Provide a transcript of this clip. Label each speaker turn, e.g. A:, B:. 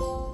A: Bye.